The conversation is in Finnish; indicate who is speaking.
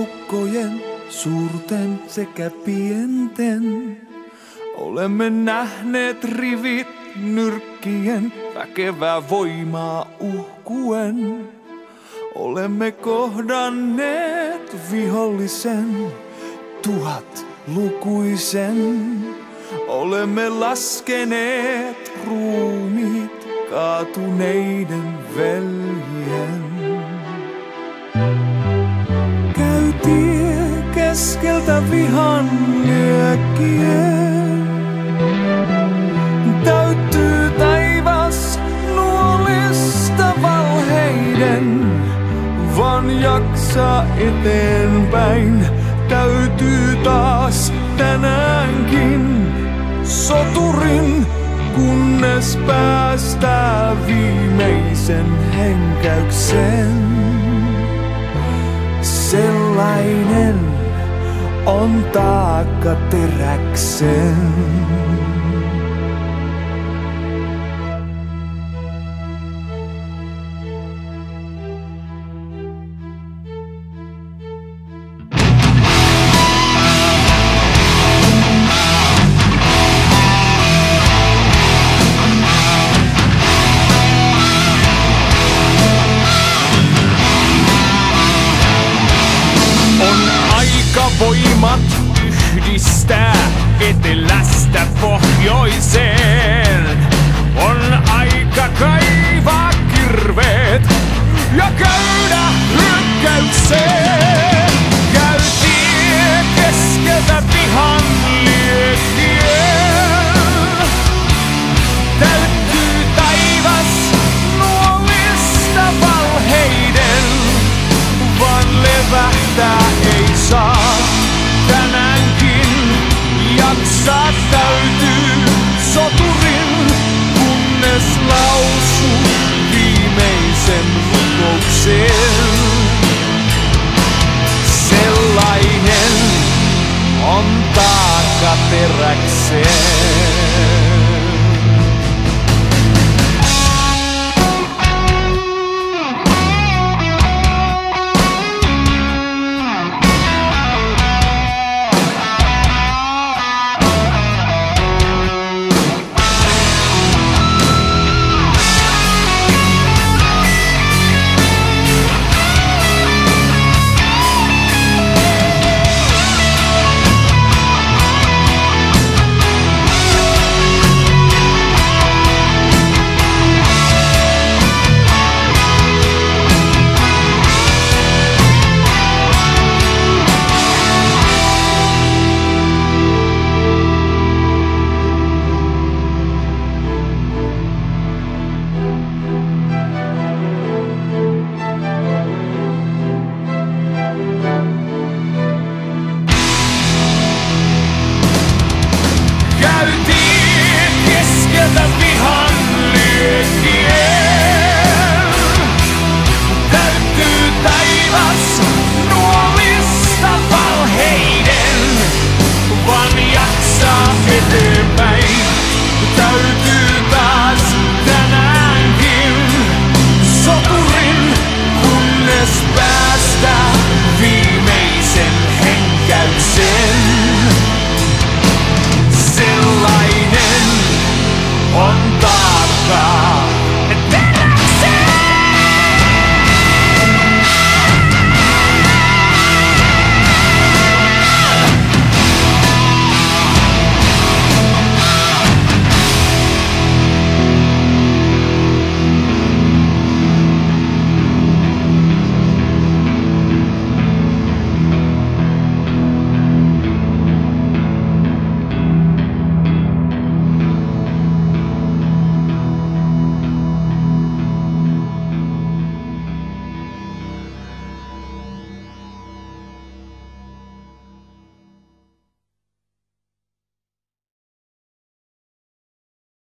Speaker 1: Joukkojen, suurten sekä pienten. Olemme nähneet rivit nyrkkien, väkevää voimaa uhkuen. Olemme kohdanneet vihollisen, tuhat lukuisen. Olemme laskeneet ruumiit kaatuneiden veljien. Keskeltä vihan nyökkien. Täyttyy taivas nuolista valheiden, vaan jaksa eteenpäin. Täytyy taas tänäänkin soturin, kunnes päästään viimeisen henkäyksen. Sellainen on taakka teräksen.
Speaker 2: Sellainen on taakka teräkseen.